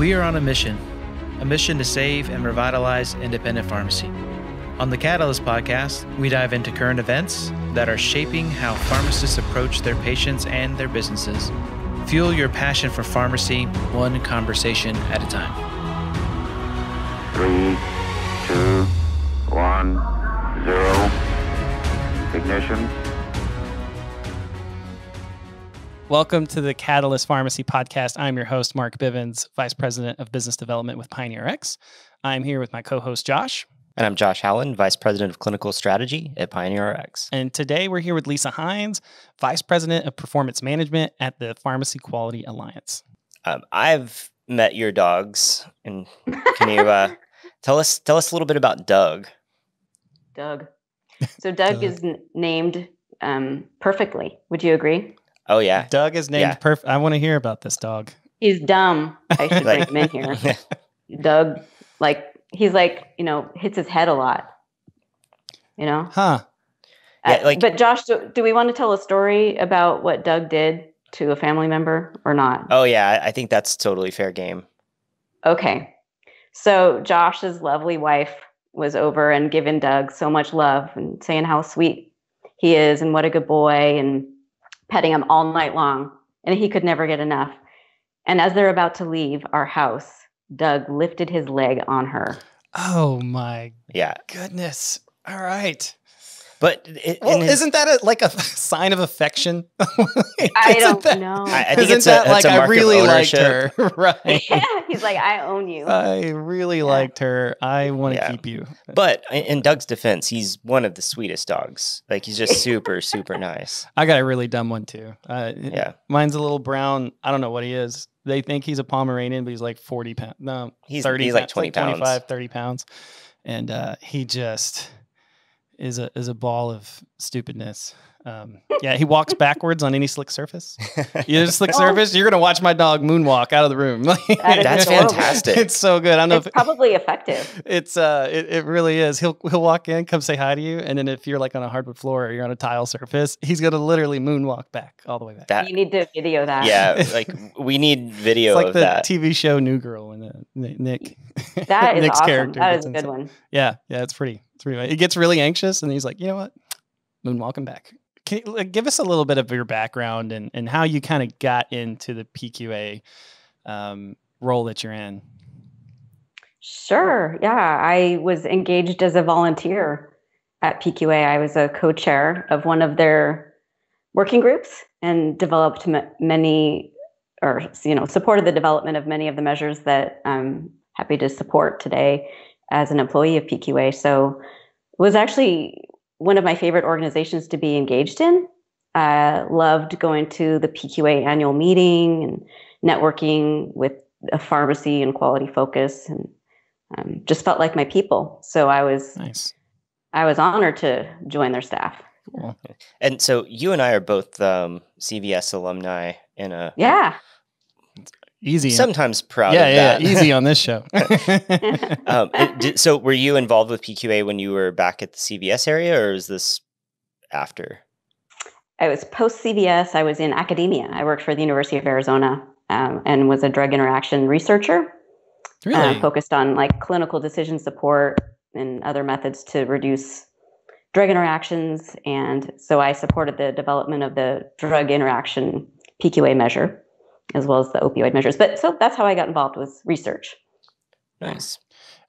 We are on a mission, a mission to save and revitalize independent pharmacy. On the Catalyst podcast, we dive into current events that are shaping how pharmacists approach their patients and their businesses. Fuel your passion for pharmacy one conversation at a time. Three, two, one, zero. Ignition. Welcome to the Catalyst Pharmacy Podcast. I'm your host, Mark Bivins, Vice President of Business Development with Pioneer Rx. I'm here with my co host, Josh. And I'm Josh Howland, Vice President of Clinical Strategy at Pioneer Rx. And today we're here with Lisa Hines, Vice President of Performance Management at the Pharmacy Quality Alliance. Um, I've met your dogs, and can you uh, tell us tell us a little bit about Doug? Doug. So Doug, Doug. is n- named um, perfectly. Would you agree? Oh yeah, Doug is named Yeah. perfect. I want to hear about this dog. He's dumb. I should bring Like- him in here. Doug, like he's like you know hits his head a lot. You know. Huh. Yeah, Uh, like- but Josh, do, do we want to tell a story about what Doug did to a family member or not? oh yeah. I- I think that's totally fair game. Okay. So Josh's lovely wife was over and giving Doug so much love and saying how sweet he is and what a good boy and petting him all night long. And he could never get enough. And as they're about to leave our house, Doug lifted his leg on her. Oh my Yeah, goodness. All right. But it, Well, his- isn't that a, like a sign of affection? I don't that- know. I, I think Isn't it's a, that like a I really liked her? right. yeah, he's like, I own you. I really liked her. I want to Yeah. keep you. But in- in Doug's defense, he's one of the sweetest dogs. Like he's just super super nice. I got a really dumb one too. Uh, Yeah, Mine's a little brown. I don't know what he is. They think he's a Pomeranian, but he's like 40 pounds. No, He's- 30 he's like pounds, 20 pounds. 25, 30 pounds. And uh, he just is a is a ball of stupidness. Um, yeah, he walks backwards on any slick surface. You have a slick Oh. surface, you're gonna watch my dog moonwalk out of the room. That is That's fantastic. It's so good. I don't know It's if probably effective. it's uh it, it really is. He'll he'll walk in, come say hi to you, and then if you're like on a hardwood floor or you're on a tile surface, he's gonna literally moonwalk back all the way back. that You need to video that. yeah. Like we need video it's like of the that. TV show New Girl and the, Nick That is Nick's awesome. character That gets is a good inside. one. Yeah, yeah, it's pretty. Pretty. He gets really anxious, and he's like, you know what, Moon, welcome back. Can you like, give us a little bit of your background and and how you kind of got into the PQA um, role that you're in? Sure. Yeah. I was engaged as a volunteer at PQA. I was a co chair of one of their working groups and developed many, or, you know, supported the development of many of the measures that I'm happy to support today as an employee of PQA. So it was actually one of my favorite organizations to be engaged in. I loved going to the PQA annual meeting and networking with a pharmacy and quality focus and um, just felt like my people. So I was Nice. I was honored to join their staff. Cool. And so you and I are both um, CVS alumni in a Yeah. Easy. sometimes proud yeah, of yeah, that. easy on this show. um, it- did- so were you involved with PQA when you were back at the CVS area or is this after? I was post CVS. I was in academia. I worked for the University of Arizona um, and was a drug interaction researcher, really? uh, focused on like clinical decision support and other methods to reduce drug interactions. And so I supported the development of the drug interaction PQA measure, as well as the opioid measures. But so that's how I got involved with research. Nice.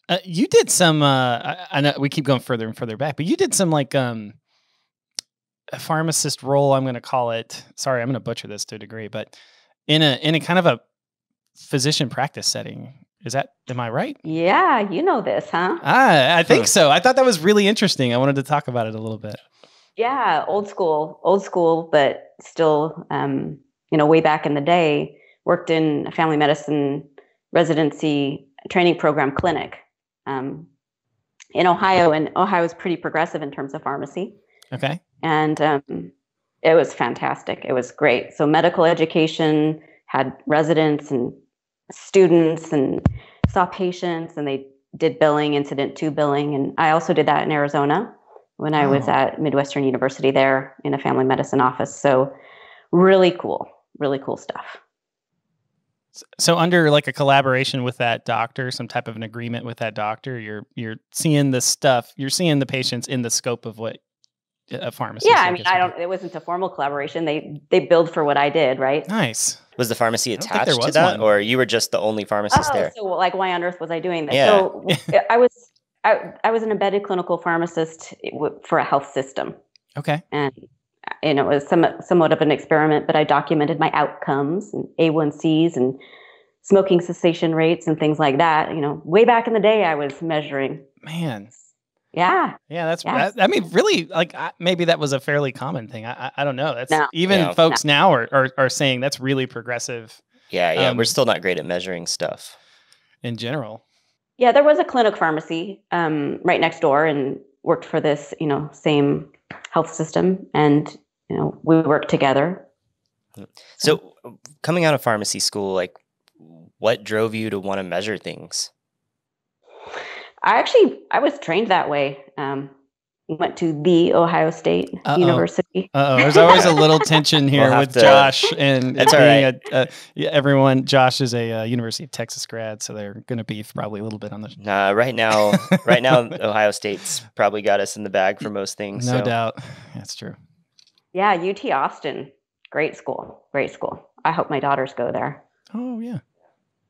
Uh, you did some. Uh, I, I know we keep going further and further back, but you did some like um, a pharmacist role. I'm going to call it. Sorry, I'm going to butcher this to a degree, but in a in a kind of a physician practice setting. Is that am I right? Yeah, you know this, huh? Ah, I think so. I thought that was really interesting. I wanted to talk about it a little bit. Yeah, old school, old school, but still, um, you know, way back in the day, worked in a family medicine residency training program clinic um, in Ohio, and Ohio is pretty progressive in terms of pharmacy, Okay. and um, it was fantastic. It was great. So medical education had residents and students, and saw patients, and they did billing, incident to billing, and I also did that in Arizona when I was Oh. at Midwestern University there in a family medicine office. So really cool, really cool stuff. So under like a collaboration with that doctor, some type of an agreement with that doctor, you're you're seeing the stuff, you're seeing the patients in the scope of what a pharmacist. Yeah, I mean, I do. don't. It wasn't a formal collaboration. They they billed for what I did, right? Nice. Was the pharmacy don't think there attached to that, one. or you were just the only pharmacist Oh, there? so like, why on earth was I doing this? Yeah. So w- I was I, I was an embedded clinical pharmacist eh, for a health system, Okay. and and it was some, somewhat of an experiment. But I documented my outcomes and A1Cs and smoking cessation rates and things like that. You know, way back in the day, I was measuring. Man. Yeah, Yeah, that's. Yes. That, I mean, really, like I, maybe that was a fairly common thing. I, I, I don't know. That's No. even Yeah. folks now are, are are saying that's really progressive Yeah, yeah. Um, we're still not great at measuring stuff. in general. yeah. There was a clinic pharmacy um, right next door, and worked for this you know same health system, and you know we work together. So, coming out of pharmacy school, like, what drove you to want to measure things? I actually I was trained that way. Um, went to the Ohio State Uh-oh. University. Uh oh, there's always a little tension here have with to- Josh and That's it all a, a everyone. Josh is a uh, University of Texas grad, so they're going to beef probably a little bit on the. Nah, right now, right now, Ohio State's probably got us in the bag for most things. No so. doubt, that's true. Yeah, UT Austin, great school, great school. I hope my daughters go there. Oh yeah.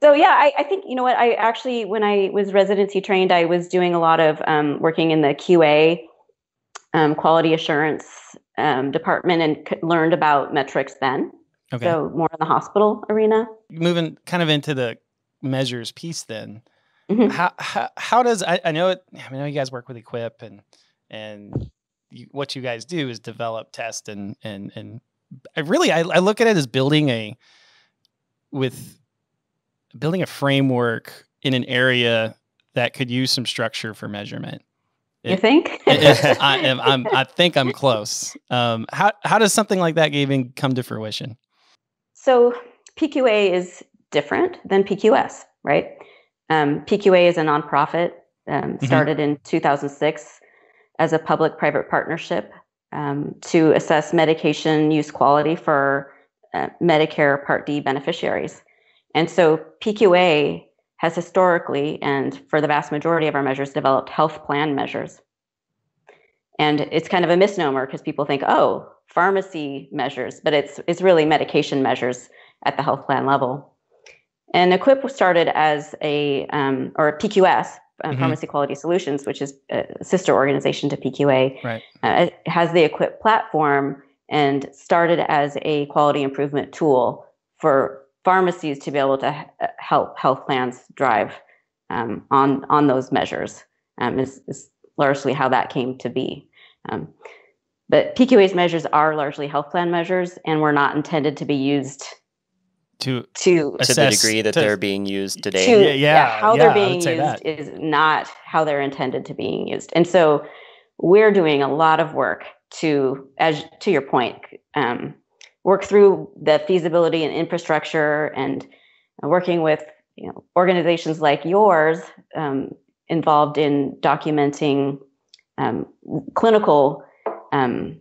So yeah, I, I think you know what I actually when I was residency trained, I was doing a lot of um, working in the QA, um, quality assurance um, department, and c- learned about metrics then. Okay. So more in the hospital arena. Moving kind of into the measures piece, then Mhm. how, how how does I, I know it? I know you guys work with EQuIPP and and you, what you guys do is develop, test, and and and I really I, I look at it as building a with building a framework in an area that could use some structure for measurement. You think? I am I'm I think I'm close. Um, how how does something like that even come to fruition? So PQA is different than PQS, right? Um, PQA is a nonprofit, um, Mhm. started in 2006 as a public-private partnership um, to assess medication use quality for uh, Medicare Part D beneficiaries. And so PQA has historically, and for the vast majority of our measures, developed health plan measures. And it's kind of a misnomer because people think, oh, pharmacy measures, but it's it's really medication measures at the health plan level. And EQuIPP started as a um, or a PQS, uh, Mhm. Pharmacy Quality Solutions, which is a sister organization to PQA. Right. Uh, has the EQuIPP platform and started as a quality improvement tool for pharmacies to be able to help health plans drive um, on on those measures. Um, is, is largely how that came to be. Um, but PQA's measures are largely health plan measures and were not intended to be used To to to the degree that to- they're being used today. to Yeah, yeah, how yeah, they're being used that. is not how they're intended to being used and so we're doing a lot of work to as to your point um, work through the feasibility and infrastructure and uh, working with you know organizations like yours um, involved in documenting um, clinical um,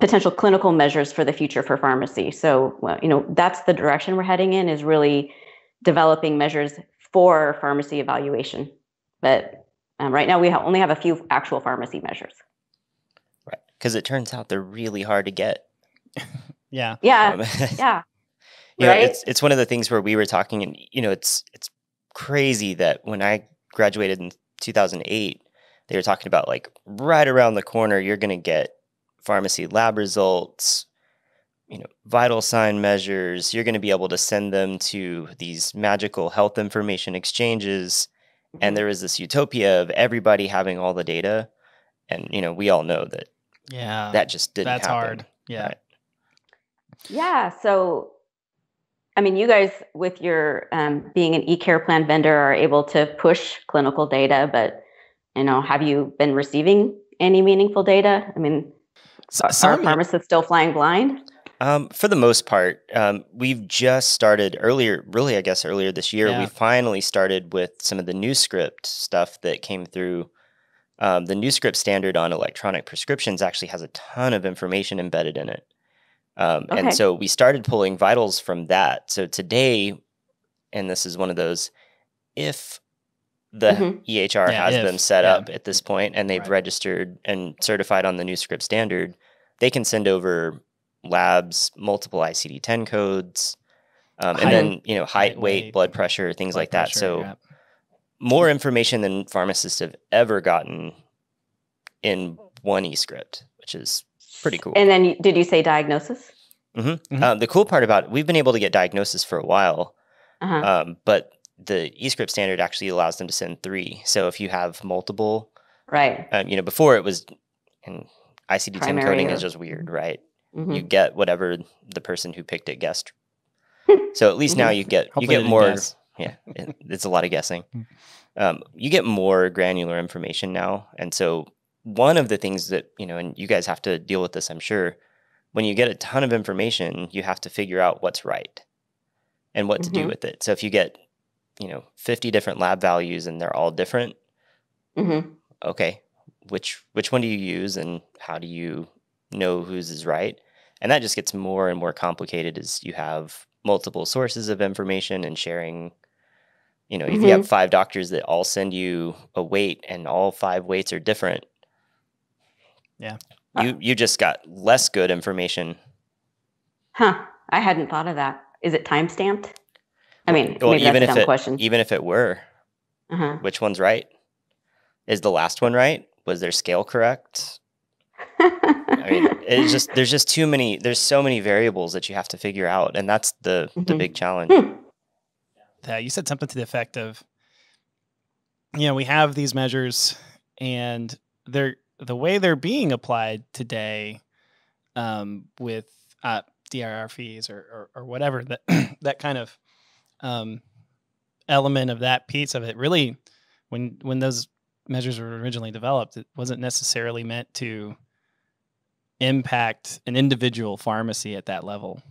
potential clinical measures for the future for pharmacy. So, well, you know, that's the direction we're heading in is really developing measures for pharmacy evaluation. But um, right now, we ha- only have a few actual pharmacy measures. Right. Because it turns out they're really hard to get. yeah. Yeah, Um, yeah, you know, Right? it's it's one of the things where we were talking, and you know, it's it's crazy that when I graduated in 2008, they were talking about like right around the corner, you're going to get pharmacy lab results, you know, vital sign measures. You're going to be able to send them to these magical health information exchanges, Mm-hmm. and there was this utopia of everybody having all the data, and you know, we all know that Yeah. that just didn't that's happen. hard. Yeah. Right. Yeah. So, I mean, you guys, with your um, being an e-care plan vendor, are able to push clinical data, but you know, have you been receiving any meaningful data? I mean, S- are pharmacists still flying blind? Um, for the most part, um, we've just started earlier, really, I guess earlier this year, Yeah. we finally started with some of the new script stuff that came through. Um, the new script standard on electronic prescriptions actually has a ton of information embedded in it. Um, Okay. And so we started pulling vitals from that. So today, and this is one of those, if the Mhm. EHR Yeah, has if, them set yeah. up at this point and they've Right. registered and certified on the new script standard, they can send over labs, multiple ICD 10 codes, um, and then, you know, height, height, weight, weight, blood pressure, things blood like that. pressure, So yeah. more information than pharmacists have ever gotten in one e-script, which is pretty cool. And then did you say diagnosis? Mhm. Um, the cool part about it, we've been able to get diagnosis for a while, Uh-huh. um, but the eScript standard actually allows them to send three. So if you have multiple, right. um, you know, before it was, and ICD-10 Primary coding or- is just weird, right? Mhm. You get whatever the person who picked it guessed. so at least now you get you Hopefully they get more. guess. Yeah, it, it's a lot of guessing. Mm. Um, you get more granular information now, and so one of the things that you know, and you guys have to deal with this, I'm sure. When you get a ton of information, you have to figure out what's right and what to do Mhm. with it. So if you get, you know, 50 different lab values and they're all different, Mhm. okay, which which one do you use and how do you know whose is right? And that just gets more and more complicated as you have multiple sources of information and sharing. You know, if you have five doctors that all send you a weight and all five weights are different, Yeah. you you just got less good information. Huh. I hadn't thought of that. Is it time stamped? I mean, Well, maybe even that's a if dumb it question. even if it were, uh-huh. which one's right? Is the last one right? Was their scale correct? I mean, it's just there's just too many. There's so many variables that you have to figure out, and that's the the Mhm. big challenge. Hmm. Yeah, you said something to the effect of, you know, we have these measures, and they're the way they're being applied today, um, with uh, DIR fees or, or or whatever that that kind of um, element of that piece of it. Really, when when those measures were originally developed, it wasn't necessarily meant to impact an individual pharmacy at that level.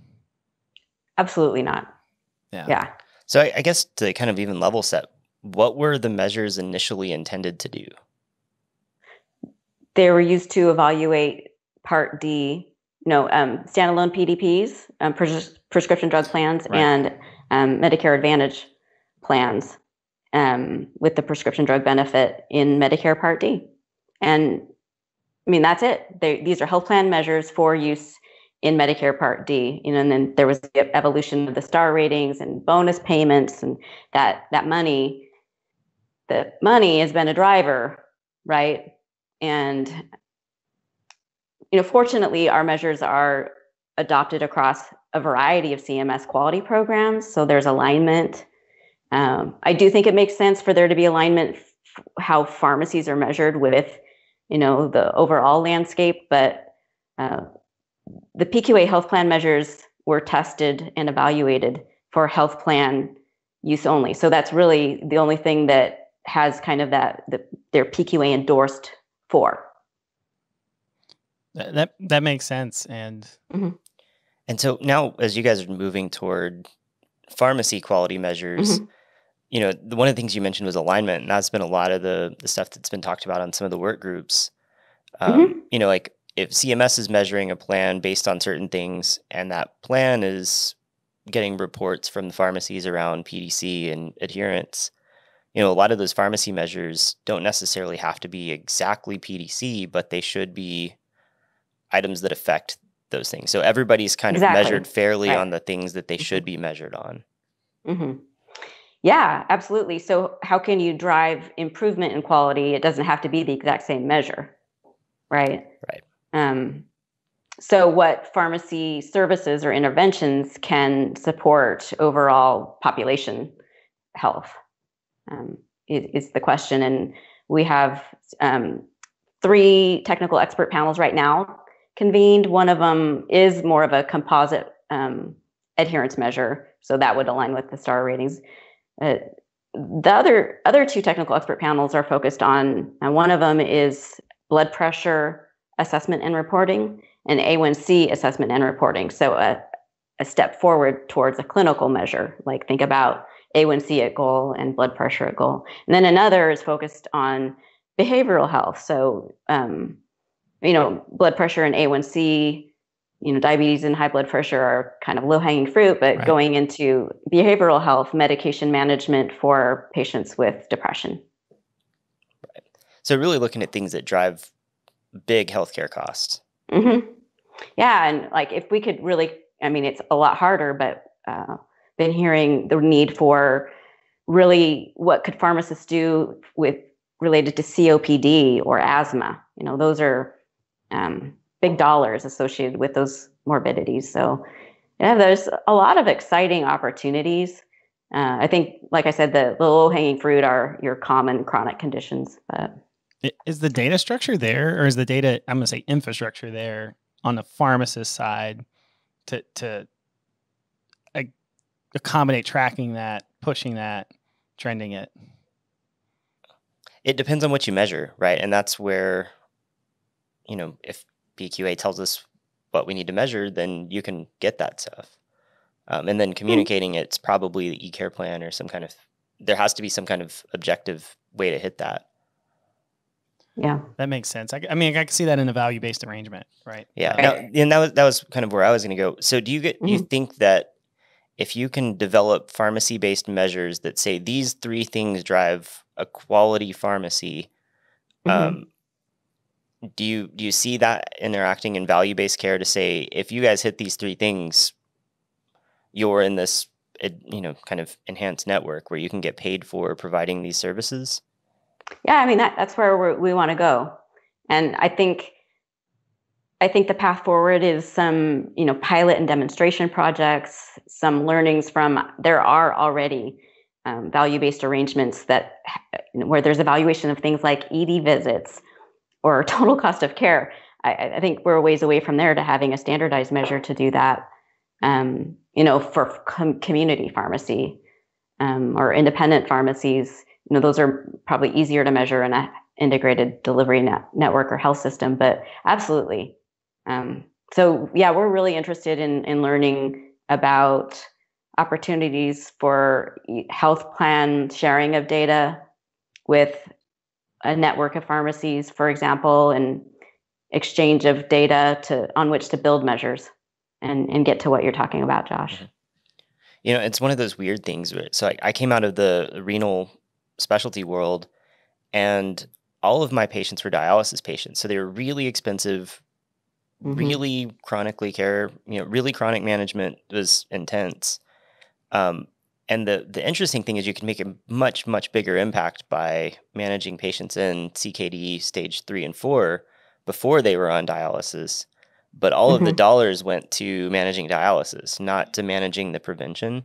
Absolutely not. Yeah. Yeah. So I, I guess to kind of even level set, what were the measures initially intended to do? They were used to evaluate Part D, no, um, standalone PDPs, um, pres- prescription drug plans, Right. and um, Medicare Advantage plans um, with the prescription drug benefit in Medicare Part D. And I mean, that's it. They, these are health plan measures for use in Medicare Part D. You know, and then there was the evolution of the star ratings and bonus payments, and that that money, the money has been a driver, right? And you know, fortunately, our measures are adopted across a variety of CMS quality programs, so there's alignment. Um, I do think it makes sense for there to be alignment f- how pharmacies are measured with, you know, the overall landscape. But uh, the PQA health plan measures were tested and evaluated for health plan use only. So that's really the only thing that has kind of that the, their PQA endorsed for. That that, that makes sense. And mm-hmm. And so now, as you guys are moving toward pharmacy quality measures, mm-hmm. you know, the, one of the things you mentioned was alignment, and that's been a lot of the the stuff that's been talked about on some of the work groups. Um, mm-hmm. You know, like if CMS is measuring a plan based on certain things, and that plan is getting reports from the pharmacies around PDC and adherence, you know, a lot of those pharmacy measures don't necessarily have to be exactly PDC, but they should be items that affect those things. So everybody's kind Exactly. of measured fairly Right. on the things that they should be measured on. hmm Yeah, absolutely. So, how can you drive improvement in quality? It doesn't have to be the exact same measure, right? Right. Um, so, what pharmacy services or interventions can support overall population health um, is, the question. And we have um, three technical expert panels right now convened. One of them is more of a composite um, adherence measure, so that would align with the star ratings. Uh, the other other two technical expert panels are focused on, and one of them is blood pressure assessment and reporting, and A1C assessment and reporting. So a, a step forward towards a clinical measure, like think about A1C at goal and blood pressure at goal. And then another is focused on behavioral health. So um, you know, blood pressure and A1C you know, diabetes and high blood pressure are kind of low hanging fruit, but Right. going into behavioral health, medication management for patients with depression. Right. So really looking at things that drive big healthcare costs. hmm Yeah, and like if we could really, I mean, it's a lot harder, but uh, been hearing the need for really what could pharmacists do with related to COPD or asthma. You know, those are um, big dollars associated with those morbidities. So, yeah, there's a lot of exciting opportunities. Uh, I think, like I said, the, the low hanging fruit are your common chronic conditions, but Is the data structure there, or is the data I'm going to say infrastructure there on the pharmacist side to to accommodate tracking that, pushing that, trending it? It depends on what you measure, right? And that's where, you know, if PQA tells us what we need to measure, then you can get that stuff. Um, and then communicating it's probably the e-care plan or some kind of there has to be some kind of objective way to hit that. yeah. That makes sense. I mean, I can see that in a value based arrangement, right? Yeah. Uh, Now, and that was that was kind of where I was going to go. So do you get you Mhm. think that if you can develop pharmacy based measures that say these three things drive a quality pharmacy, Mhm. um, do you do you see that interacting in value based care to say if you guys hit these three things, you're in this eh, you know kind of enhanced network where you can get paid for providing these services? yeah i mean that, that's where we're, we want to go and i think i think the path forward is some you know pilot and demonstration projects some learnings from there are already um, value-based arrangements that where there's evaluation of things like ed visits or total cost of care. I, I think we're a ways away from there to having a standardized measure to do that um, you know for com- community pharmacy um, or independent pharmacies. You know those are probably easier to measure in a integrated delivery net, network or health system but absolutely um, so yeah we're really interested in in learning about opportunities for health plan sharing of data with a network of pharmacies for example and exchange of data to on which to build measures and and get to what you're talking about josh You know, it's one of those weird things. So I, I came out of the renal specialty world, and all of my patients were dialysis patients. So they were really expensive, Mhm. really chronically care. You know, really chronic management was intense. Um, and the the interesting thing is you can make a much much bigger impact by managing patients in CKD stage three and four before they were on dialysis. But all of the Mhm. dollars went to managing dialysis, not to managing the prevention,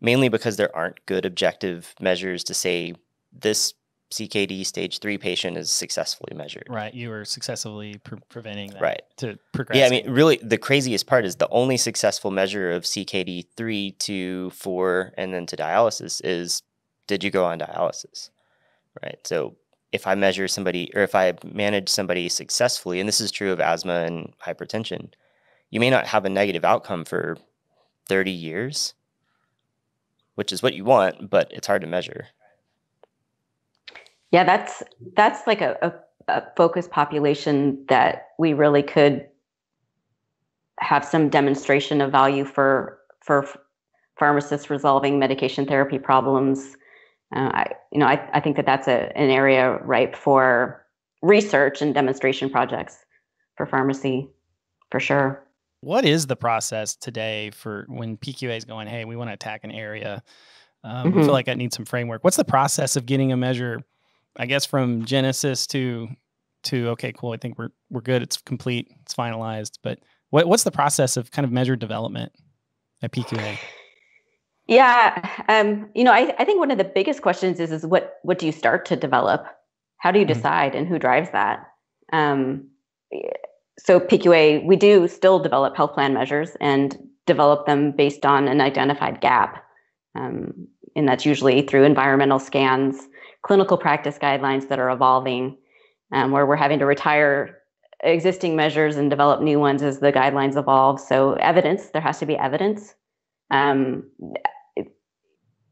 mainly because there aren't good objective measures to say this CKD stage three patient is successfully measured. Right. You were successfully pre- preventing that Right. to progress. Yeah, I mean, really, the craziest part is the only successful measure of CKD three to four and then to dialysis is did you go on dialysis? Right. So if I measure somebody or if I manage somebody successfully, and this is true of asthma and hypertension, you may not have a negative outcome for 30 years, which is what you want, but it's hard to measure. Yeah, that's that's like a, a, a focused population that we really could have some demonstration of value for for pharmacists resolving medication therapy problems. Uh, I, you know, I, I think that that's a, an area ripe for research and demonstration projects for pharmacy, for sure. what is the process today for when PQA is going, hey, we want to attack an area? Um, We Mhm. feel like I need some framework. What's the process of getting a measure, I guess, from Genesis to to okay, cool. I think we're we're good. It's complete. It's finalized. But what what's the process of kind of measure development at PQA? Yeah, um, you know, I, I think one of the biggest questions is is what what do you start to develop? How do you Mhm. decide, and who drives that? Um, so PQA, we do still develop health plan measures and develop them based on an identified gap, um, and that's usually through environmental scans, clinical practice guidelines that are evolving, um, where we're having to retire existing measures and develop new ones as the guidelines evolve. So evidence, there has to be evidence. Um,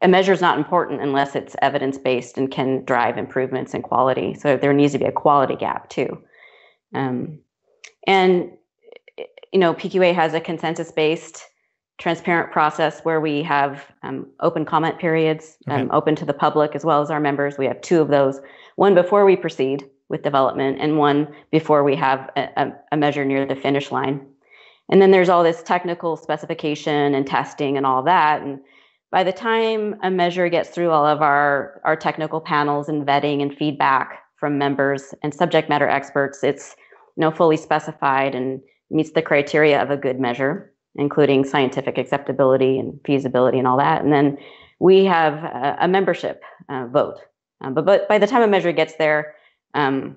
a measure is not important unless it's evidence based and can drive improvements in quality. So there needs to be a quality gap too. Um, and you know, PQA has a consensus based, transparent process where we have um, open comment periods, um, open to the public as well as our members. We have two of those one before we proceed with development, and one before we have a, a, a measure near the finish line. And then there's all this technical specification and testing and all that. And by the time a measure gets through all of our, our technical panels and vetting and feedback from members and subject matter experts, it's you know fully specified and meets the criteria of a good measure, including scientific acceptability and feasibility and all that. And then we have a, a membership uh, vote. Um, but but by the time a measure gets there, um,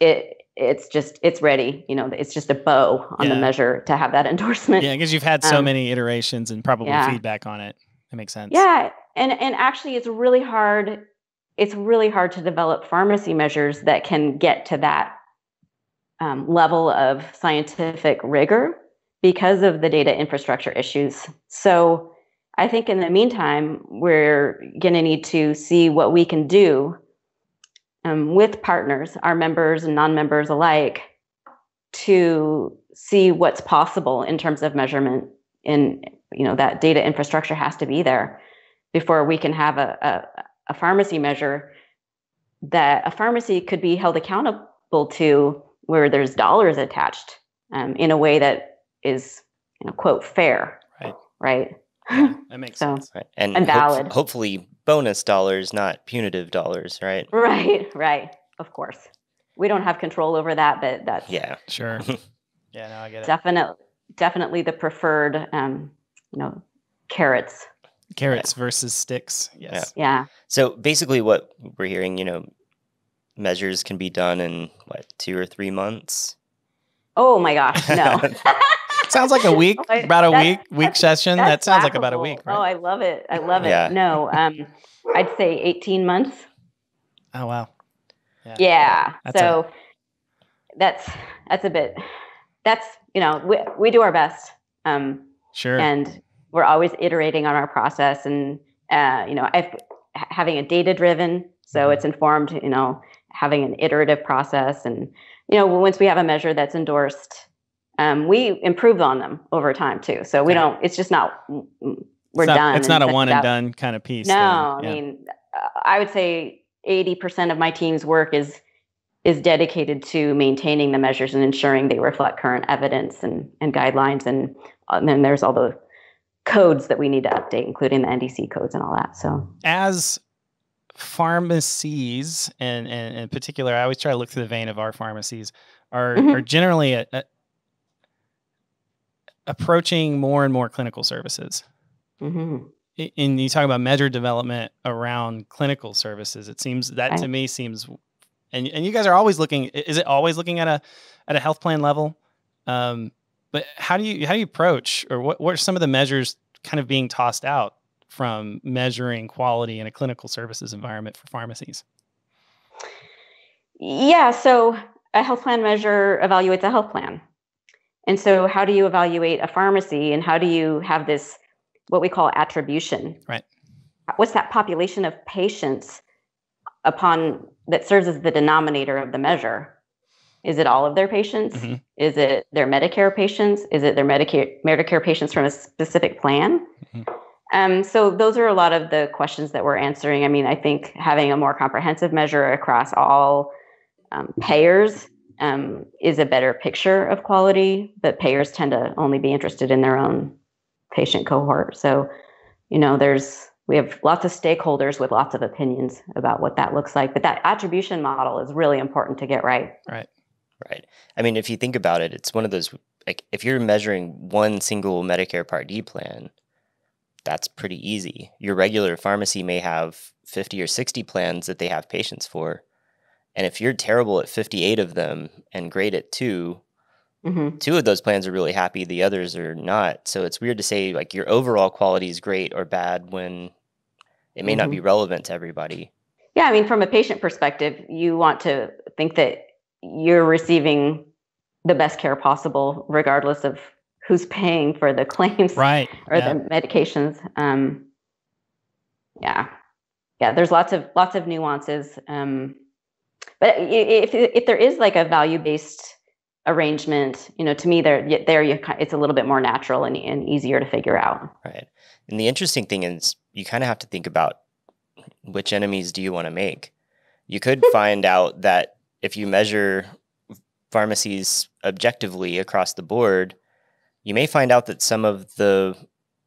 it it's just it's ready. You know, it's just a bow on the measure to have that endorsement. Yeah, because you've had so Um, many iterations and probably yeah. feedback on it. That makes sense. Yeah, and and actually, it's really hard. It's really hard to develop pharmacy measures that can get to that um, level of scientific rigor because of the data infrastructure issues. So, I think in the meantime, we're going to need to see what we can do um, with partners, our members and non-members alike, to see what's possible in terms of measurement. In you know that data infrastructure has to be there before we can have a, a, a pharmacy measure that a pharmacy could be held accountable to where there's dollars attached um, in a way that is you know quote fair Right. right Yeah, that makes So- sense. Right. And, And hope- valid. hopefully bonus dollars, not punitive dollars, right? right right of course we don't have control over that but that's Yeah. Sure. yeah, no, I get it. definitely definitely the preferred um, you know carrots Carrots versus sticks. Yes. yeah So basically, what we're hearing, you know, measures can be done in what two or three months. oh my gosh no Sounds like a week, I- about a that's- week, week session. That That's sounds like about a laughable. week, Oh. I love it. I love it. Yeah. No, um, I'd say 18 months. Oh, wow. Yeah. That's so that's that's a bit. That's you know we we do our best, um, Sure. and we're always iterating on our process, and uh, you know, if, having a data driven, so Mm-hmm. it's informed. You know, having an iterative process, and you know, once we have a measure that's endorsed. Um, we improve on them over time too. So we don't. It's just not. mm, mm, We're it's not, done. It's not a one and done kind of piece. No. I mean, uh, I would say 80% of my team's work is is dedicated to maintaining the measures and ensuring they reflect current evidence and, and guidelines. And, uh, and then there's all the codes that we need to update, including the NDC codes and all that. So, as pharmacies and, and in particular i always try to look through the vein of our pharmacies are, Mhm. are generally a, a- approaching more and more clinical services mhm. And you talk about measure development around clinical services it seems that to me seems and, and you guys are always looking is it always looking at a at a health plan level um, but how do you how do you approach or what, what are some of the measures kind of being tossed out from measuring quality in a clinical services environment for pharmacies yeah. So a health plan measure evaluates a health plan. And so, how do you evaluate a pharmacy and how do you have this, what we call attribution? Right. What's that population of patients upon that serves as the denominator of the measure? Is it all of their patients? Mhm. Is it their Medicare patients? Is it their Medicare Medicare patients from a specific plan? Mhm. Um, so those are a lot of the questions that we're answering. I mean, I think having a more comprehensive measure across all um, payers um, is a better picture of quality, but payers tend to only be interested in their own patient cohort. So, you know, there's we have lots of stakeholders with lots of opinions about what that looks like, but that attribution model is really important to get right. Right. Right. I mean, if you think about it, it's one of those like if you're measuring one single Medicare Part D plan, that's pretty easy. Your regular pharmacy may have 50 or 60 plans that they have patients for. And if you're terrible at 58 of them and great at 2, hmm two of those plans are really happy, the others are not. So it's weird to say like your overall quality is great or bad when it may not be relevant to everybody. Yeah, I mean, from a patient perspective, you want to think that you're receiving the best care possible, regardless of who's paying for the claims right or yeah. the medications. Um, yeah, yeah. There's lots of lots of nuances. Um, but if if there is like a value based arrangement, you know, to me, there, there, you, it's a little bit more natural and, and easier to figure out. Right. And the interesting thing is, you kind of have to think about which enemies do you want to make. You could find out that if you measure pharmacies objectively across the board, you may find out that some of the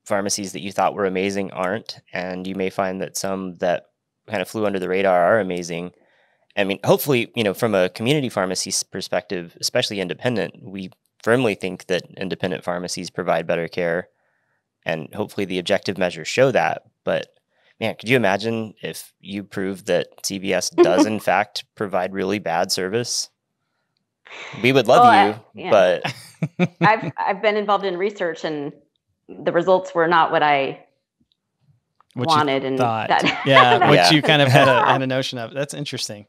pharmacies that you thought were amazing aren't, and you may find that some that kind of flew under the radar are amazing. I mean, hopefully, you know, from a community pharmacy perspective, especially independent, we firmly think that independent pharmacies provide better care, and hopefully the objective measures show that. But man, could you imagine if you proved that CVS does in fact provide really bad service? We would love Well, you, I- yeah. but I've I've been involved in research, and the results were not what I What you wanted, and thought. that, yeah, what Yeah. you kind of had a, had a notion of. That's interesting.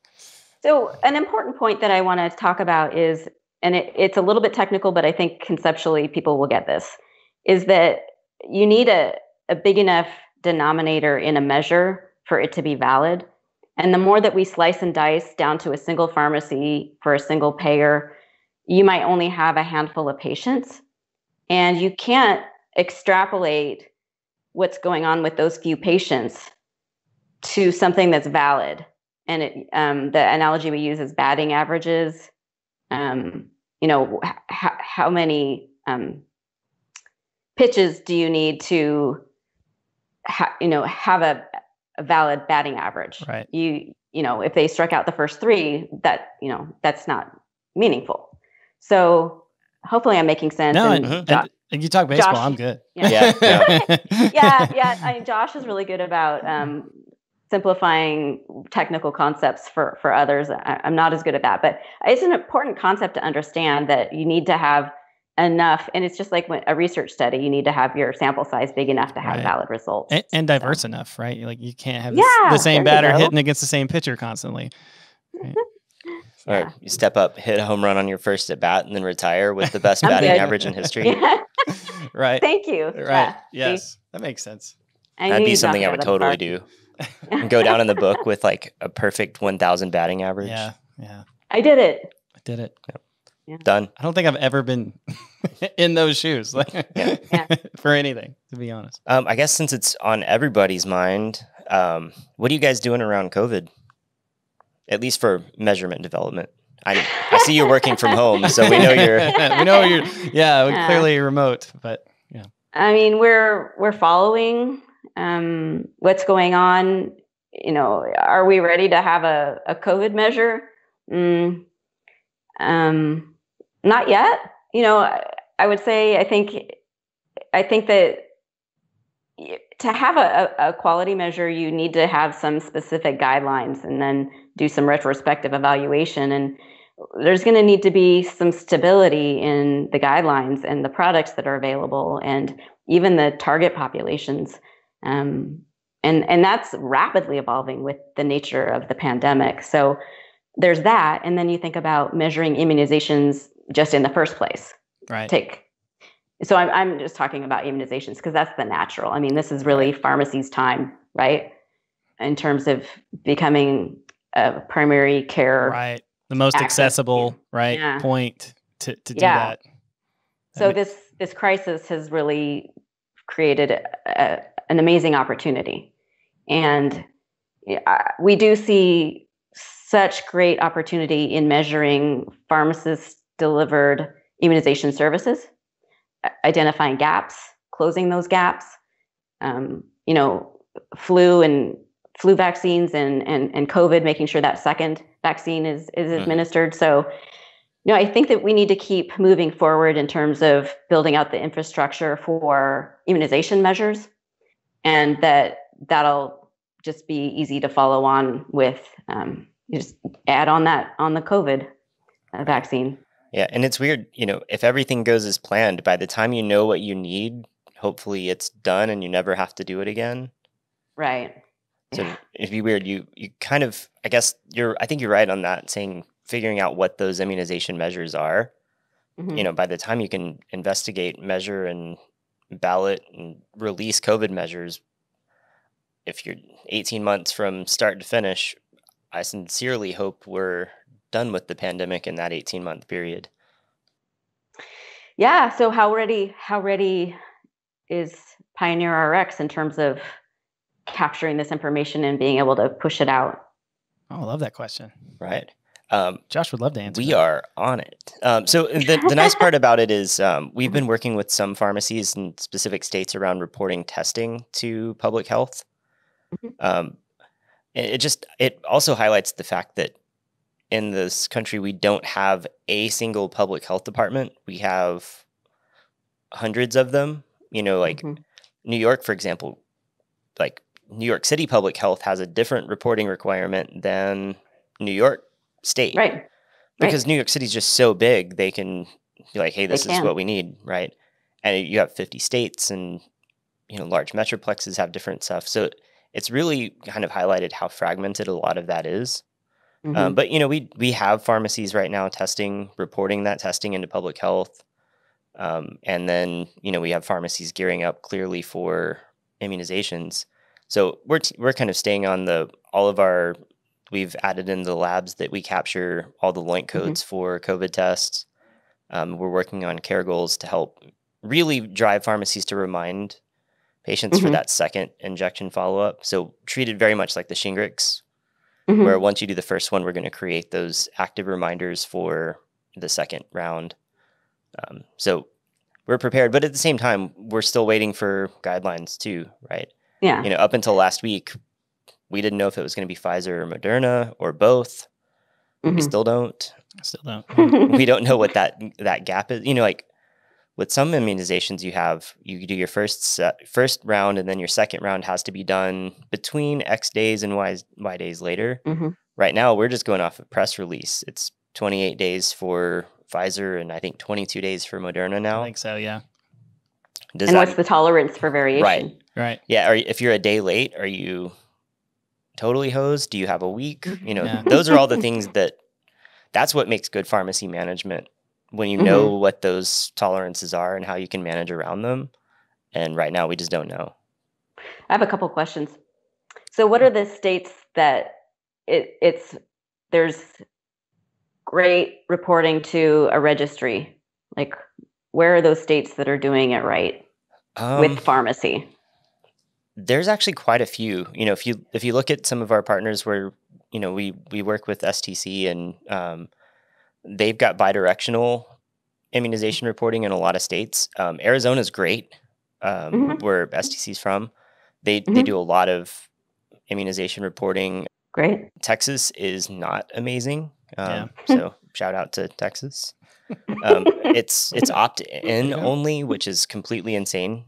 So, an important point that I want to talk about is, and it, it's a little bit technical, but I think conceptually people will get this, is that you need a, a big enough denominator in a measure for it to be valid. And the more that we slice and dice down to a single pharmacy for a single payer, you might only have a handful of patients. And you can't extrapolate what's going on with those few patients to something that's valid and it, um, the analogy we use is batting averages. Um, you know, h- h- how many um, pitches do you need to, ha- you know, have a, a valid batting average? Right. You, you know, if they struck out the first three, that you know, that's not meaningful. So hopefully, I'm making sense. No, and and, Jo- and you talk baseball. Josh- I'm good. yeah. Yeah, yeah, yeah. I mean, Josh is really good about um, simplifying technical concepts for for others. I, I'm not as good at that, but it's an important concept to understand that you need to have enough, and it's just like when, a research study. You need to have your sample size big enough to have Right. valid results. and, and So- diverse enough, right? Like you can't have the Yeah, the same batter hitting against the same pitcher constantly. or Yeah. you step up, hit a home run on your first at bat, and then retire with the best batting good. average in history. Yeah. right. Thank you. Right. Yeah. See? Yes. That makes sense. I That'd be something I would totally park. do. And go down in the book with like a perfect 1,000 batting average. Yeah. Yeah. I did it. I did it. Done. I don't think I've ever been in those shoes like, Yeah. Yeah. for anything, to be honest. Um, I guess since it's on everybody's mind, um, what are you guys doing around COVID? At least for measurement development. I, I see you're working from home, so we know you're. we know you're. Yeah, we're Yeah. clearly remote, but yeah. I mean, we're we're following um, what's going on. You know, are we ready to have a, a COVID measure? Mm, um, not yet. You know, I, I would say I think I think that to have a, a a quality measure, you need to have some specific guidelines, and then do some retrospective evaluation. And there's going to need to be some stability in the guidelines and the products that are available, and even the target populations. Um, and and that's rapidly evolving with the nature of the pandemic. So there's that, and then you think about measuring immunizations just in the first place. Right. Take. So I'm I'm just talking about immunizations because that's the natural. I mean, this is really pharmacy's time, right? In terms of becoming a primary care Right. The most access, accessible, right, Yeah. point to, to do Yeah. that. So ma- this this crisis has really created a, an amazing opportunity, and yeah, we do see such great opportunity in measuring pharmacist delivered immunization services, identifying gaps, closing those gaps. Um, you know, flu and flu vaccines and and and COVID, making sure that second vaccine is is Mhm. administered. So no, I think that we need to keep moving forward in terms of building out the infrastructure for immunization measures, and that that'll just be easy to follow on with. Um, you just add on that on the COVID uh, vaccine. Yeah, and it's weird, you know, if everything goes as planned, by the time you know what you need, hopefully it's done and you never have to do it again. Right. So Yeah. it'd be weird. You you kind of I guess you're I think you're right on that, saying figuring out what those immunization measures are. Mhm. You know, by the time you can investigate, measure and ballot and release COVID measures, if you're 18 months from start to finish, I sincerely hope we're done with the pandemic in that 18 month period. yeah. So how ready? How ready is Pioneer RX in terms of capturing this information and being able to push it out? Oh, I love that question. Right. Um, Josh would love to answer. we that. are on it. Um, so the, the nice part about it is um, we've been working with some pharmacies in specific states around reporting testing to public health. Mhm. Um, it just it also highlights the fact that in this country we don't have a single public health department. We have hundreds of them. You know, like Mhm. New York, for example, like New York City Public Health has a different reporting requirement than New York State Right. because New York City's just so big, they can be like, "Hey, They this is can. what we need," right? And you have 50 states, and you know, large metroplexes have different stuff. So it's really kind of highlighted how fragmented a lot of that is. Mhm. Um, but you know, we we have pharmacies right now testing, reporting that testing into public health, um, and then you know we have pharmacies gearing up clearly for immunizations. So we're t- we're kind of staying on the all of our. We've added in the labs that we capture all the LOINC Mhm. codes for COVID tests. Um, we're working on care goals to help really drive pharmacies to remind patients for Mhm. that second injection follow up. So treated very much like the Shingrix Mhm. where once you do the first one, we're going to create those active reminders for the second round. Um, so we're prepared, but at the same time, we're still waiting for guidelines too, right? yeah. You know, up until last week, we didn't know if it was going to be Pfizer or Moderna or both. We Mhm. still don't. Still don't. we don't know what that that gap is. You know, like with some immunizations, you have you do your first set, first round, and then your second round has to be done between X days and Y Y days later Mhm. right now we're just going off a press release. It's 28 days for Pfizer and I think 22 days for Moderna now. I think so. Yeah. Does and that what's the tolerance for variation? Right. Right. yeah? Are, if you're a day late, are you totally hosed? Do you have a week? You know, Yeah. those are all the things that. That's what makes good pharmacy management when you Mm-hmm. know what those tolerances are and how you can manage around them. And right now, we just don't know. I have a couple questions. So, what are the states that it, it's there's great reporting to a registry? Like, where are those states that are doing it right Um, with pharmacy? There's actually quite a few you know if you if you look at some of our partners where you know we we work with stc and um, they've got bidirectional immunization reporting in a lot of states um, arizona's great um, Mhm. where stc's from they they Mhm. do a lot of immunization reporting Great. texas is not amazing Yeah. um, so shout out to texas um, it's it's opt in Yeah. only which is completely insane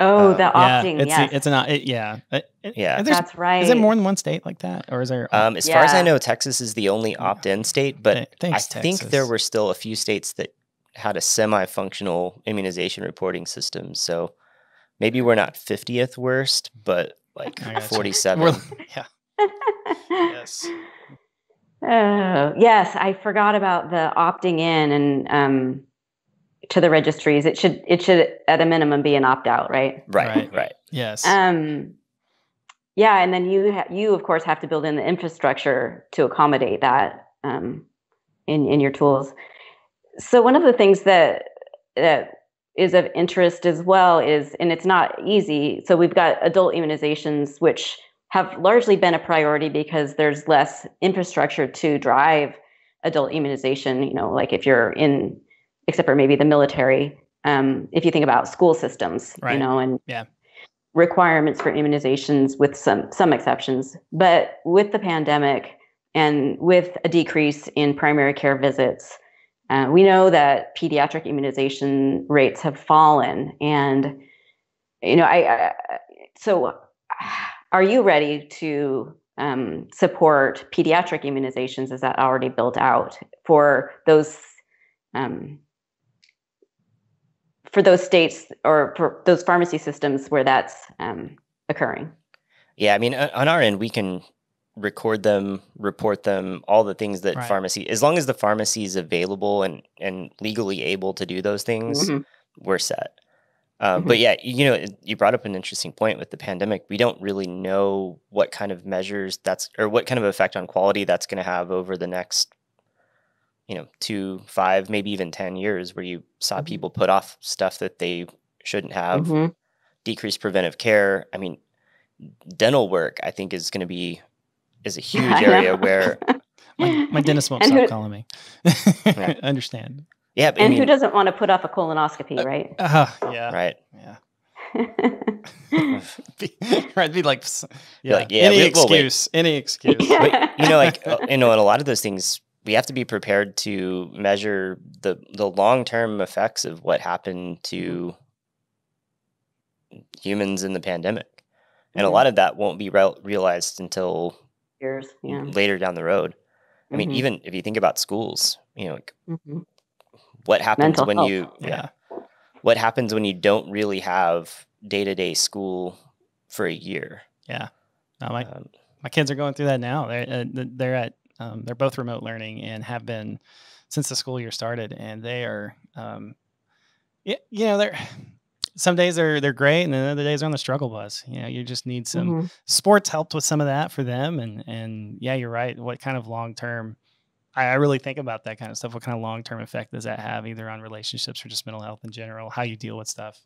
Oh, Um, the yeah. opting. It's yes. it's an it, yeah. It- it- Yeah. That's right. Is it more than one state like that, or is there? Um, as far as I know, Texas is the only opt-in state, but Th- I thanks, think there were still a few states that had a semi-functional immunization reporting system. So maybe we're not 50th worst, but like I 47. We're- yeah. Yes. Oh, yes, I forgot about the opting in and um, to the registries. It should it should at a minimum be an opt out, right? right, Right. right, Yes. Um, yeah, and then you ha- you of course have to build in the infrastructure to accommodate that um, in in your tools. So one of the things that that is of interest as well is, and it's not easy. So we've got adult immunizations, which have largely been a priority because there's less infrastructure to drive adult immunization. You know, like if you're in, except for maybe the military. Um, if you think about school systems, you know, and Yeah. requirements for immunizations with some some exceptions. But with the pandemic and with a decrease in primary care visits, uh, we know that pediatric immunization rates have fallen. And you know, I, I so are you ready to um, support pediatric immunizations? Is that already built out for those? Um, for those states or for those pharmacy systems where that's um, occurring. Yeah, I mean, on our end, we can record them, report them, all the things that Right. pharmacy, as long as the pharmacy is available and and legally able to do those things, Mhm. we're set. Uh, But yeah, you know, you brought up an interesting point with the pandemic. We don't really know what kind of measures that's or what kind of effect on quality that's going to have over the next, you know, two, five, maybe even 10 years where you saw Mhm. people put off stuff that they shouldn't have, Mhm. decreased preventive care. I mean, dental work, I think, is going to be is a huge I area where, My, my dentist won't And stop who- calling me. I Understand. yeah, I and mean, who doesn't want to put off a colonoscopy, right? Uh, yeah. right? Yeah. Be, right. Be like, s- yeah. like, yeah, any we- we'll wait. excuse. Any excuse. You know, like uh, you know, in a lot of those things, we have to be prepared to measure the the long term effects of what happened to humans in the pandemic, and a Mhm. lot of that won't be re- realized until Years, yeah. later down the road. I mean, Mhm. even if you think about schools, you know, like Mhm. what happens Mental when health. you Yeah. what happens when you don't really have day to day school for a year. Yeah. No, my, Um, my kids are going through that now. They're uh, they're at um, they're both remote learning and have been since the school year started, and they are, um, yeah, you know, they're some days they're they're great, and then other days they're on the struggle bus. You know, you just need some Mhm. sports helped with some of that for them, and and yeah, you're right. What kind of long term? I, I really think about that kind of stuff. What kind of long term effect does that have, either on relationships or just mental health in general? How you deal with stuff?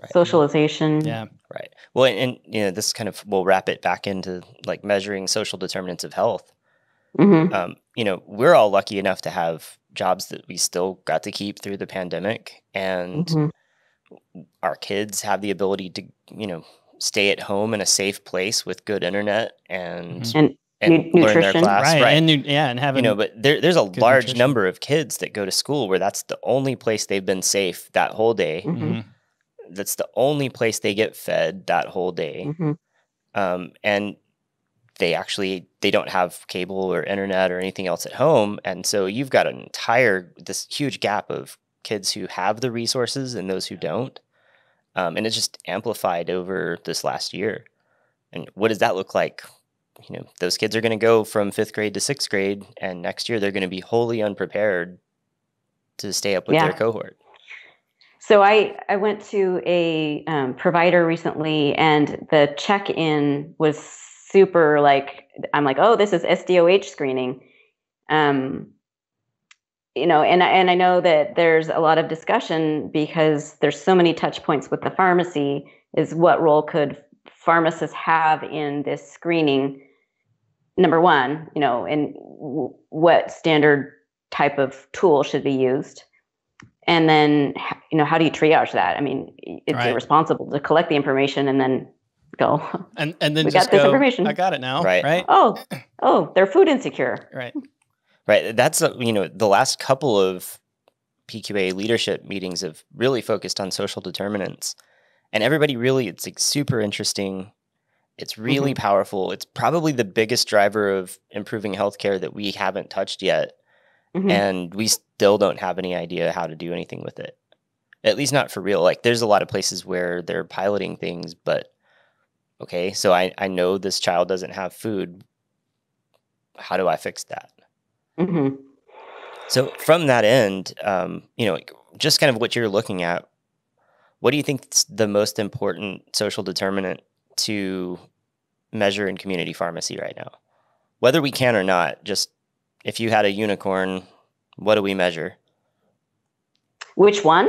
right. Socialization. Yeah, Right. Well, and, and you know, this kind of will wrap it back into like measuring social determinants of health. Mhm. Um, you know, we're all lucky enough to have jobs that we still got to keep through the pandemic, and Mhm. our kids have the ability to, you know, stay at home in a safe place with good internet and Mhm. And and nu- learn their class. right. Right. And nu- yeah, and having you know, but there, there's a large nutrition. number of kids that go to school where that's the only place they've been safe that whole day. Mhm. Mhm. That's the only place they get fed that whole day. Mhm. um, and they actually they don't have cable or internet or anything else at home. And so you've got an entire this huge gap of kids who have the resources and those who don't. Um, and it's just amplified over this last year. And what does that look like? You know those kids are going to go from fifth grade to sixth grade and next year they're going to be wholly unprepared to stay up with Yeah. their cohort. So I I went to a um, provider recently, and the check-in was super like I'm like, oh, this is SDOH screening, um, you know, and I- and I know that there's a lot of discussion because there's so many touch points with the pharmacy. Is what role could pharmacists have in this screening? Number one, you know, and w- what standard type of tool should be used? and then you know how do you triage that i mean it's Right. irresponsible to collect the information and then go and and then We just got this go, information. I got it now. Right. Right. oh oh they're food insecure Right. Right. That's a, you know the last couple of PQA leadership meetings have really focused on social determinants, and everybody really it's like super interesting. It's really powerful. It's probably the biggest driver of improving healthcare that we haven't touched yet, Mhm. and we still don't have any idea how to do anything with it. At least not for real. Like there's a lot of places where they're piloting things, but okay, so I I know this child doesn't have food. How do I fix that? Mhm. So from that end, um, you know, just kind of what you're looking at, what do you think is the most important social determinant to measure in community pharmacy right now? Whether we can or not, just if you had a unicorn, what do we measure? which one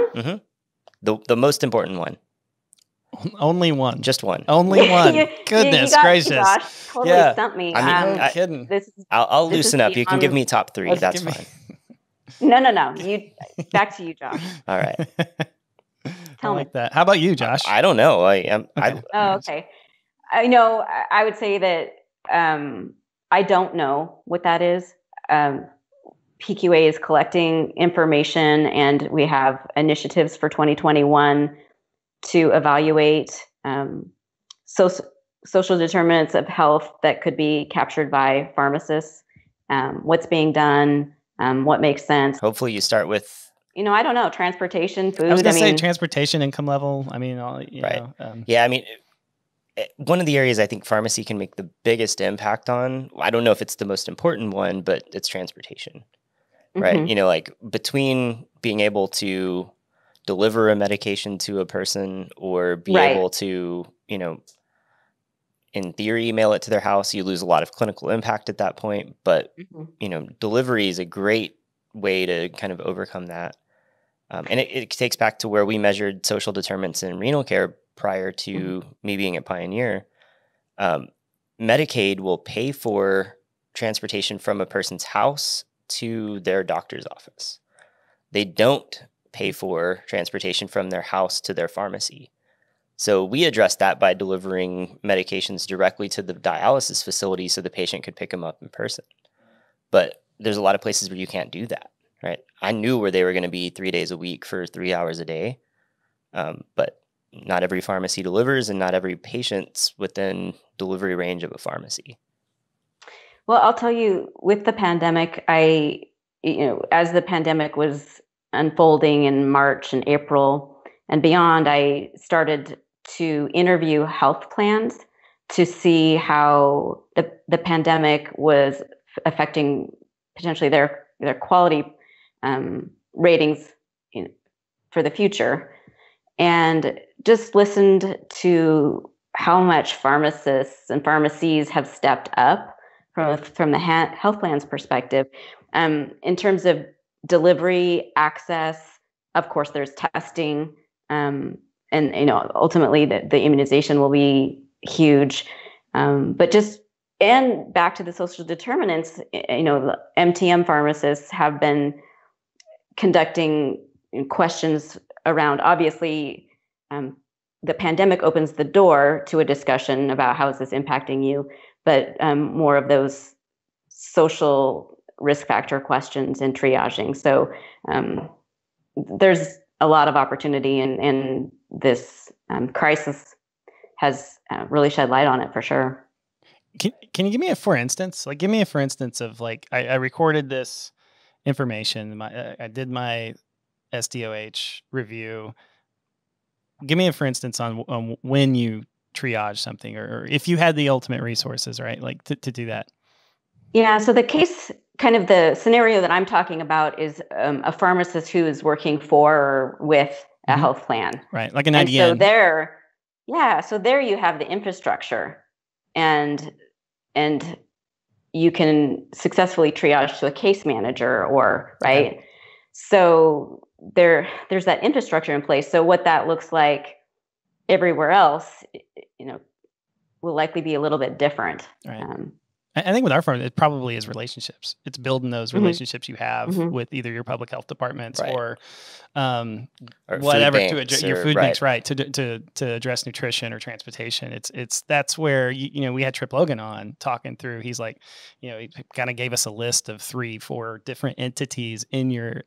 The the most important one, Only one. just one. only one. You- you- you Goodness got gracious. Josh. totally Yeah. stumped me I mean, um, no I, kidding. This, I'll, I'll this loosen up. You can give me top three. That's give me- fine. no no no you back to you josh All right. I Tell me. like that. How about you, Josh? I don't know. I am. I, Okay. oh okay i know I- i would say that um, i don't know what that is um, pqa is collecting information and we have initiatives for 2021 to evaluate um, so, social determinants of health that could be captured by pharmacists um, what's being done um, what makes sense hopefully, you start with you know i don't know transportation food I was gonna say mean, transportation income level. I mean, all, you Right. know, um, Yeah, I mean, eh, one of the areas I think pharmacy can make the biggest impact on, I don't know if it's the most important one, but it's transportation, right? mhm. You know, like between being able to deliver a medication to a person or be Right. able to, you know, in theory, mail it to their house, you lose a lot of clinical impact at that point. But, Mhm. you know, delivery is a great way to kind of overcome that. Um, and it, it takes back to where we measured social determinants in renal care prior to me being at Pioneer. Um, Medicaid will pay for transportation from a person's house to their doctor's office. They don't pay for transportation from their house to their pharmacy. So we addressed that by delivering medications directly to the dialysis facility so the patient could pick them up in person. But there's a lot of places where you can't do that, right? I knew where they were going to be three days a week for three hours a day, um, but not every pharmacy delivers, and not every patient's within delivery range of a pharmacy. Well, I'll tell you, with the pandemic, I, you know, as the pandemic was unfolding in March and April. And beyond, I started to interview health plans to see how the, the pandemic was affecting potentially their their quality um, ratings know, for the future, and just listened to how much pharmacists and pharmacies have stepped up from from the ha- health plans perspective. Um, in terms of delivery access. Of course, there's testing. Um, and you know ultimately the, the immunization will be huge um, but just and back to the social determinants you know mtm pharmacists have been conducting questions around obviously um, the pandemic opens the door to a discussion about how is this impacting you but um, more of those social risk factor questions and triaging so um, there's a lot of opportunity in, in this um, crisis has uh, really shed light on it for sure. Can, can you give me a for instance? Like, give me a for instance of like I, I recorded this information. My I did my SDOH review. Give me a for instance on, on when you triage something, or, or if you had the ultimate resources, right? Like to, to do that. Yeah. So the case kind of the scenario that I'm talking about is um, a pharmacist who is working for or with a mm-hmm. health plan. Right, like an IDN. And so there, yeah, so there you have the infrastructure, and and you can successfully triage to a case manager or right. Okay. So there, there's that infrastructure in place. So what that looks like everywhere else, you know, will likely be a little bit different. Right. Um, I think with our firm, it probably is relationships. It's building those mm-hmm. relationships you have mm-hmm. with either your public health departments right. or, um, or whatever to address your food right. banks, right? To, to to address nutrition or transportation. It's it's that's where you, you know we had Trip Logan on talking through. He's like, you know, he kind of gave us a list of three, four different entities in your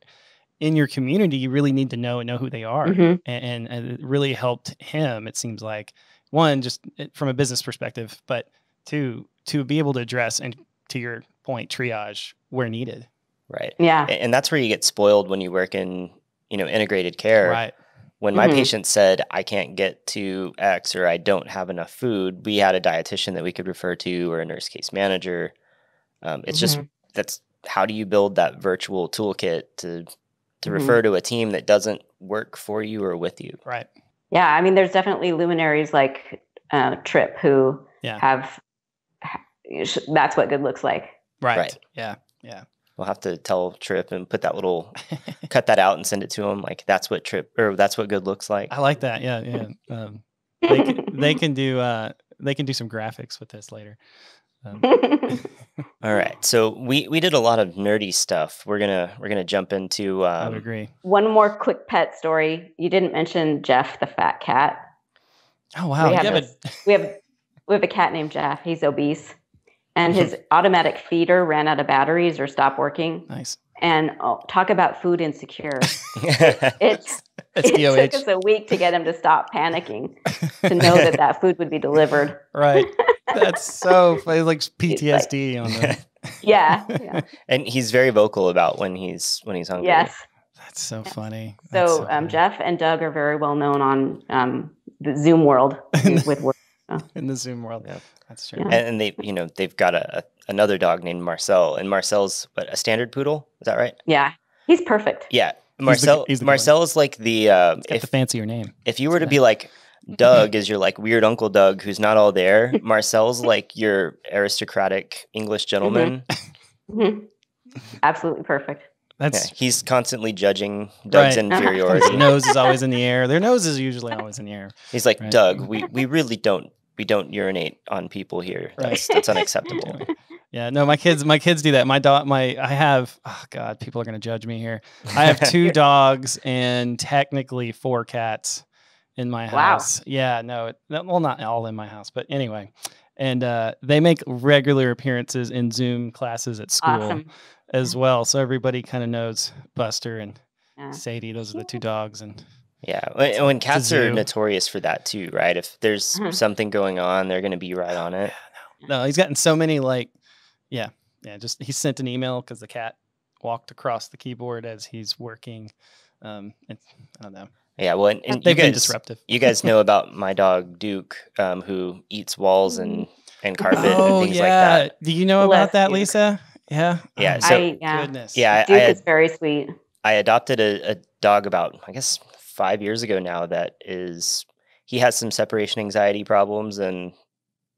in your community. You really need to know and know who they are, mm-hmm. and, and it really helped him. It seems like one just from a business perspective, but two to be able to address and to your point triage where needed right yeah and that's where you get spoiled when you work in you know integrated care right when my mm-hmm. patient said i can't get to x or i don't have enough food we had a dietitian that we could refer to or a nurse case manager um, it's mm-hmm. just that's how do you build that virtual toolkit to to mm-hmm. refer to a team that doesn't work for you or with you right yeah i mean there's definitely luminaries like uh, trip who yeah. have that's what good looks like. Right. right. Yeah. Yeah. We'll have to tell Trip and put that little, cut that out and send it to him. Like that's what Trip or that's what good looks like. I like that. Yeah. Yeah. Um, they can, they can do, uh, they can do some graphics with this later. Um. All right. So we, we did a lot of nerdy stuff. We're going to, we're going to jump into, um, I would agree. One more quick pet story. You didn't mention Jeff, the fat cat. Oh, wow. We have, a, we have, we have a cat named Jeff. He's obese and his automatic feeder ran out of batteries or stopped working. Nice. And oh, talk about food insecure. it's it took us a week to get him to stop panicking, to know that that food would be delivered. Right. That's so funny. Like PTSD like, on the. Yeah, yeah. And he's very vocal about when he's when he's hungry. Yes. That's so funny. That's so, so um, Jeff and Doug are very well known on um, the Zoom world with work. In the Zoom world. Yeah. That's true. Yeah. And, they, you know, they've got a, a, another dog named Marcel, and Marcel's what a standard poodle. Is that right? Yeah, he's perfect. Yeah, Marcel. He's the, he's the is like the uh, if the fancier name. If you were to be like Doug is your like weird Uncle Doug who's not all there. Marcel's like your aristocratic English gentleman. Mm-hmm. Mm-hmm. Absolutely perfect. That's he's constantly judging Doug's Right. his inferiority. nose is always in the air. Their nose is usually always in the air. He's like, Right. Doug, we, we really don't we don't urinate on people here. Right. That's that's unacceptable. Yeah, no, my kids, my kids do that. My dog, my, I have, oh God, people are gonna judge me here. I have two dogs and technically four cats in my house. Wow. house. Yeah, no, it- well, not all in my house, but anyway, and uh, they make regular appearances in Zoom classes at school Awesome. as well. So everybody kind of knows Buster and Yeah. Sadie. Those are the two dogs, and Yeah, when, when cats are notorious for that too, right? If there's Mhm. something going on, they're going to be right on it. no, he's gotten so many like, yeah, yeah. Just he sent an email because the cat walked across the keyboard as he's working. Um, and, I don't know. Yeah, well, and, and They've been guys, disruptive. you guys know about my dog Duke, um, who eats walls and and carpet and things like that. Do you know Bless about that, Duke. Lisa? Yeah. Yeah, Oh, so- I, yeah. goodness. Yeah, Duke I, had- is very sweet. I adopted a, a dog about I guess five years ago now. That is, he has some separation anxiety problems and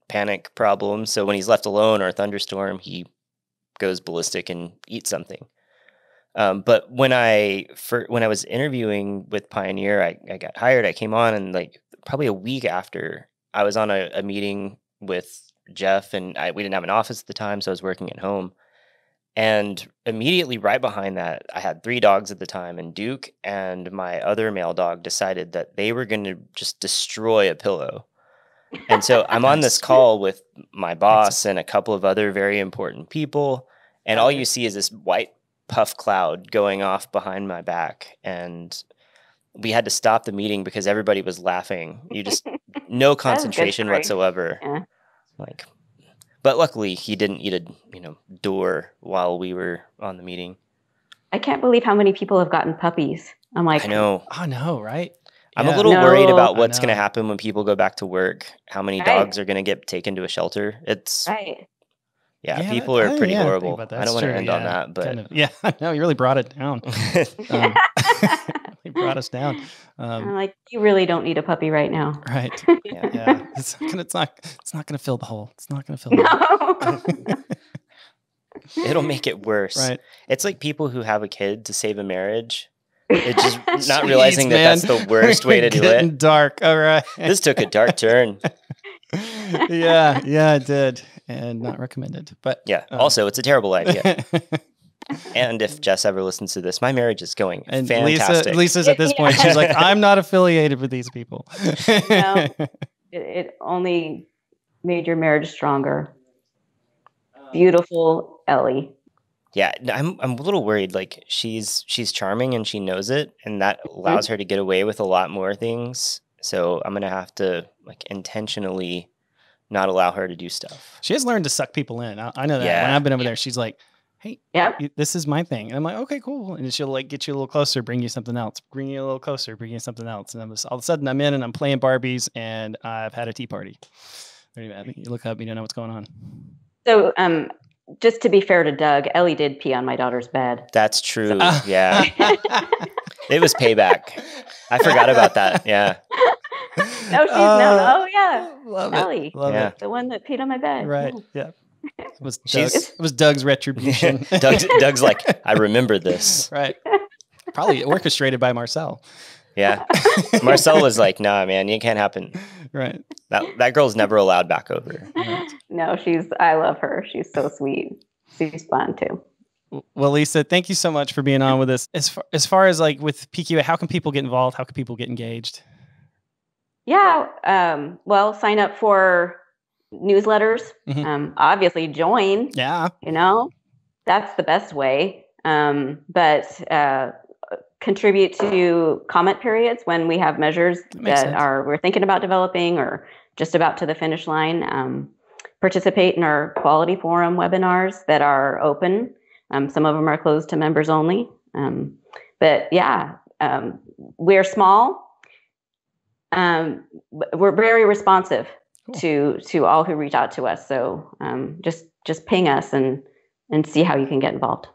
panic problems. So when he's left alone or a thunderstorm, he goes ballistic and eats something. Um, but when I for, when I was interviewing with Pioneer, I, I got hired. I came on and like probably a week after, I was on a, a meeting with Jeff, and I, we didn't have an office at the time, so I was working at home. And immediately right behind that, I had three dogs at the time, and Duke and my other male dog decided that they were going to just destroy a pillow. And so I'm on this call with my boss and a couple of other very important people, and all you see is this white puff cloud going off behind my back. And we had to stop the meeting because everybody was laughing. You just no concentration whatsoever. Yeah. Like, but luckily he didn't eat a you know door while we were on the meeting. I can't believe how many people have gotten puppies. I'm like, I know. I know, right? I'm Yeah. a little worried about what's going to happen when people go back to work. How many Right. dogs are going to get taken to a shelter? It's right. yeah, Yeah, people that- are pretty yeah, horrible. about that. I don't want to true, end on that, but kind of- yeah, no, you really brought it down. Um, he brought us down. I'm Um, like, you really don't need a puppy right now. right. yeah. Yeah. It's not gonna. It's not. It's not gonna fill the hole. It's not gonna fill the hole. No. it'll make it worse. Right. It's like people who have a kid to save a marriage. It's just not Jeez, realizing that that's the worst way to do Getting it. Dark. All right. This took a dark turn. yeah. Yeah. It did, and not recommended. But Yeah. Um, Also, it's a terrible idea. And if Jess ever listens to this, my marriage is going and fantastic. Lisa, Lisa's at this Yeah. point. She's like, I'm not affiliated with these people. No. it, it only made your marriage stronger. Beautiful Ellie. yeah, n- I'm I'm a little worried. Like she's she's charming and she knows it, and that Mm-hmm. allows her to get away with a lot more things. So I'm gonna have to like intentionally not allow her to do stuff. She has learned to suck people in. I, I know that. When I've been over there, she's like, "Hey, Yep. this is my thing," and I'm like, "Okay, cool." And she'll like get you a little closer, bring you something else, bring you a little closer, bring you something else, and I'm just, all of a sudden I'm in and I'm playing Barbies and I've had a tea party. There you go. You look up, you don't know what's going on. So, um, just to be fair to Doug, Ellie did pee on my daughter's bed. That's true. Ah. yeah, it was payback. I forgot about that. Yeah, No, she's no. Oh yeah, love Ellie. it. Love Yeah. it. the one that peed on my bed. Right. Yeah. Yeah. It was Doug, it was Doug's retribution. Doug's, Doug's like, I remember this. right. Probably orchestrated by Marcel. Yeah, Marcel was like, Nah, man, it can't happen. Right. That that girl's never allowed back over. right. No, she's. I love her. She's so sweet. She's fun too. Well, Lisa, thank you so much for being on with us. As far as, far as like with PQA, how can people get involved? How can people get engaged? Yeah. Um, well, sign up for newsletters. Mhm. Um, obviously, join. Yeah. You know, that's the best way. Um, but uh, contribute to comment periods when we have measures That that are we're thinking about developing or just about to the finish line. Um, participate in our quality forum webinars that are open. Um, some of them are closed to members only. Um, but yeah, um, we're small. Um, we're very responsive Cool. to to all who reach out to us. So um, just just ping us and and see how you can get involved.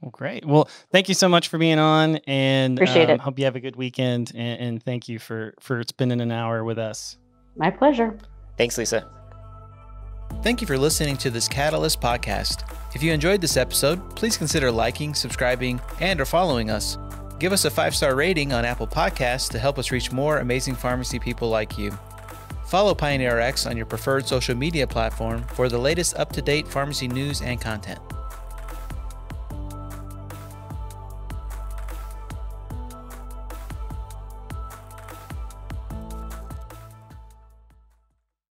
Well, great. Well, thank you so much for being on, and Appreciate um, it. Hope you have a good weekend, and, and thank you for for spending an hour with us. My pleasure. Thanks, Lisa. Thank you for listening to this Catalyst podcast. If you enjoyed this episode, please consider liking, subscribing, and or following us. Give us a five-star rating on Apple Podcasts to help us reach more amazing pharmacy people like you. Follow Pioneer Rx on your preferred social media platform for the latest up-to-date pharmacy news and content.